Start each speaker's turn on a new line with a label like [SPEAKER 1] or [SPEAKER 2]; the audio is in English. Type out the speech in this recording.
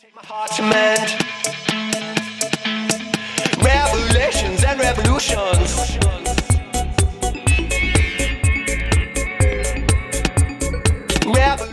[SPEAKER 1] Take my heart to mend. Revelations and revolutions. Revolutions.